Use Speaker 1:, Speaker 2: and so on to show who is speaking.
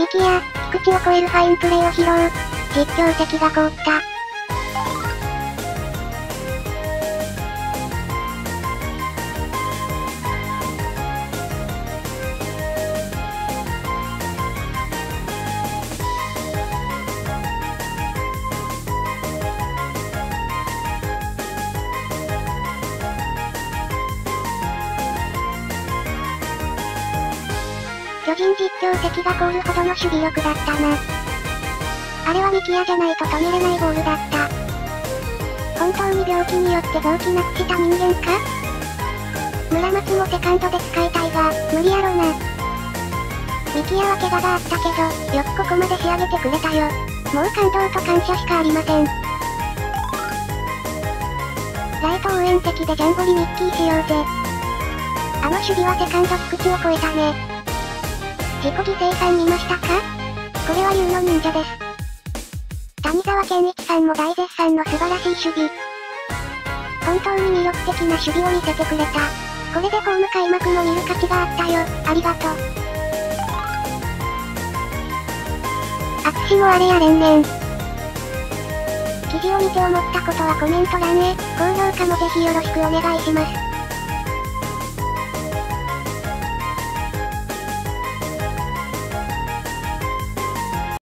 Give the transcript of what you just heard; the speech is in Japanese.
Speaker 1: ミキや、菊池を超えるファインプレーを披露。実況席が凍った。巨人実況席が凍るほどの守備力だったな。あれはミキヤじゃないと止めれないボールだった。本当に病気によって臓器なくした人間か？村松もセカンドで使いたいが、無理やろな。ミキヤは怪我があったけど、よくここまで仕上げてくれたよ。もう感動と感謝しかありません。ライト応援席でジャンボリミッキーしようぜ。あの守備はセカンド菊池を超えたね。自己犠牲さん見ましたか？これは竜の忍者です。谷沢健一さんも大絶賛の素晴らしい守備。本当に魅力的な守備を見せてくれた。これでホーム開幕も見る価値があったよ。ありがとう。淳もあれやれんねん。記事を見て思ったことはコメント欄へ、高評価もぜひよろしくお願いします。